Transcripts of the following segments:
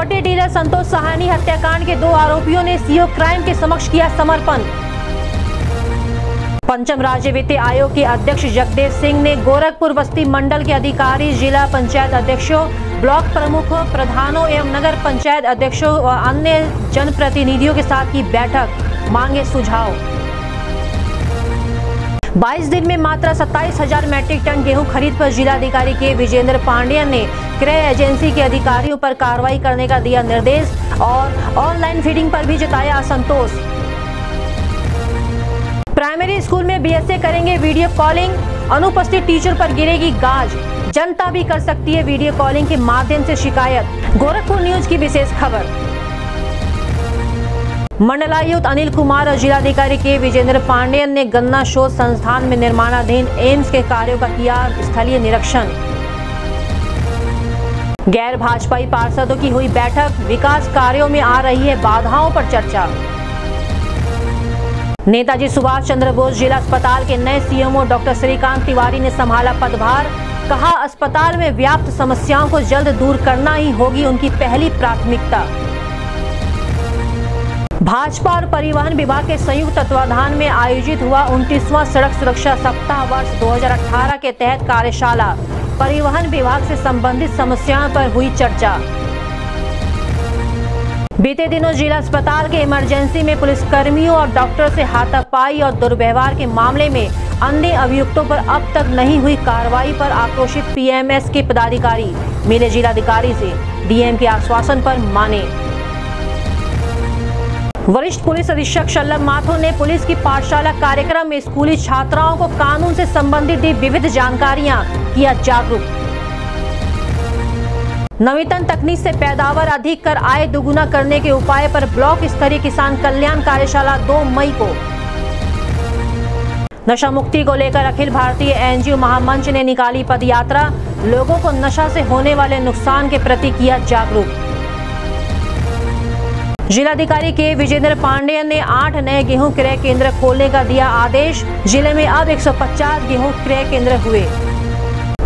जिला संतोष सहानी हत्याकांड के दो आरोपियों ने सीओ क्राइम के समक्ष किया समर्पण। पंचम राज्य वित्त आयोग के अध्यक्ष जगदेव सिंह ने गोरखपुर बस्ती मंडल के अधिकारी, जिला पंचायत अध्यक्षों, ब्लॉक प्रमुखों, प्रधानों एवं नगर पंचायत अध्यक्षों व अन्य जनप्रतिनिधियों के साथ की बैठक। मांगे सुझाव। 22 दिन में मात्र सत्ताईस हज़ार मैट्रिक टन गेहूँ खरीद पर जिलाधिकारी के विजेंद्र पांडेयन ने क्रय एजेंसी के अधिकारियों पर कार्रवाई करने का दिया निर्देश और ऑनलाइन फीडिंग पर भी जताया असंतोष। प्राइमरी स्कूल में बीएसए करेंगे वीडियो कॉलिंग। अनुपस्थित टीचर पर गिरेगी गाज। जनता भी कर सकती है वीडियो कॉलिंग के माध्यम से शिकायत। गोरखपुर न्यूज़ की विशेष खबर। मंडलायुक्त अनिल कुमार और जिलाधिकारी के विजेंद्र पांडेयन ने गन्ना शोध संस्थान में निर्माणाधीन एम्स के कार्यों का किया स्थलीय निरीक्षण। गैर भाजपाई पार्षदों की हुई बैठक विकास कार्यों में आ रही है बाधाओं पर चर्चा। नेताजी सुभाष चंद्र बोस जिला अस्पताल के नए सीएमओ डॉक्टर श्रीकांत तिवारी ने संभाला पदभार। कहा, अस्पताल में व्याप्त समस्याओं को जल्द दूर करना ही होगी उनकी पहली प्राथमिकता। भाजपा और परिवहन विभाग के संयुक्त तत्वाधान में आयोजित हुआ उनतीसवां सड़क सुरक्षा सप्ताह वर्ष 2018 के तहत कार्यशाला। परिवहन विभाग से संबंधित समस्याओं पर हुई चर्चा। बीते दिनों जिला अस्पताल के इमरजेंसी में पुलिसकर्मियों और डॉक्टर से हाथापाई और दुर्व्यवहार के मामले में अन्य अभियुक्तों पर अब तक नहीं हुई कार्रवाई पर आक्रोशित पीएमएस के पदाधिकारी, मिले जिलाधिकारी से डीएम के आश्वासन पर माने। वरिष्ठ पुलिस अधीक्षक शल्लभ माथुर ने पुलिस की पाठशाला कार्यक्रम में स्कूली छात्राओं को कानून से संबंधित दी विविध जानकारियाँ किया जागरूक। नवीनतम तकनीक से पैदावार अधिक कर आय दुगुना करने के उपाय पर ब्लॉक स्तरीय किसान कल्याण कार्यशाला 2 मई को। नशा मुक्ति को लेकर अखिल भारतीय एनजीओ महामंच ने निकाली पदयात्रा। लोगों को नशा से होने वाले नुकसान के प्रति किया जागरूक। जिलाधिकारी के विजेंद्र पांडेय ने आठ नए गेहूँ क्रय केंद्र खोलने का दिया आदेश। ज़िले में अब 150 गेहूँ क्रय केंद्र हुए।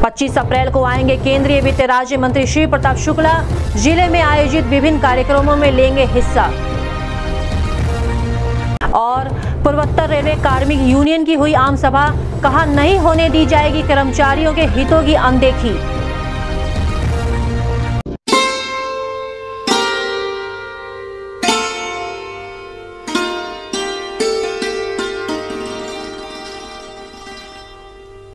25 अप्रैल को आएँगे केंद्रीय वित्त राज्य मंत्री श्री प्रताप शुक्ला। ज़िले में आयोजित विभिन्न कार्यक्रमों में लेंगे हिस्सा। और पूर्वोत्तर रेलवे कार्मिक यूनियन की हुई आम सभा। कहा नहीं होने दी जाएगी कर्मचारियों के हितों की अनदेखी।